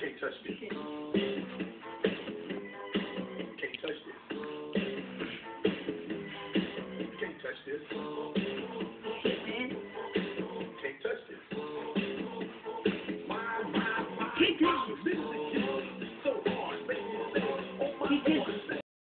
Can't touch this. Can't touch this. Can't touch this. Can't touch this. My, my, my. This is so hard. Oh my